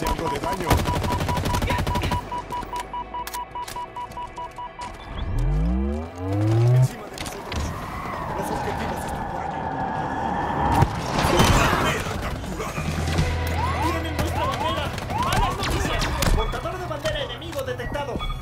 Hice algo de daño. Encima de nosotros. Los objetivos están por allí. Bandera capturada. ¡Tienen nuestra bandera! ¡Malas noticias! Portador de bandera enemigo detectado.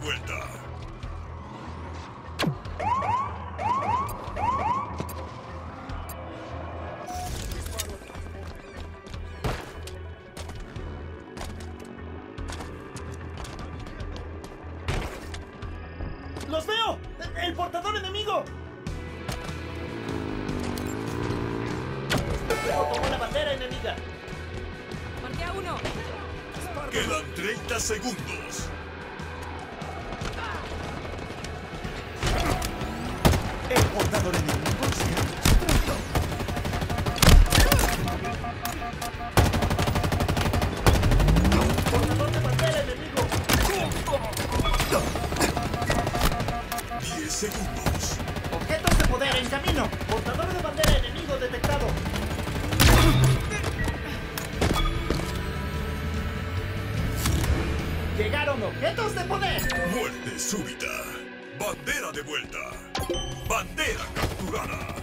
Vuelta. ¡Los veo! ¡El portador enemigo! Tomó la bandera enemiga. Marqué a uno. Quedan 30 segundos. El portador enemigo se ha. Portador de bandera enemigo. 10 segundos. Objetos de poder en camino. Portador de bandera enemigo detectado. Llegaron objetos de poder. Muerte súbita. Bandera de vuelta. Bandera capturada.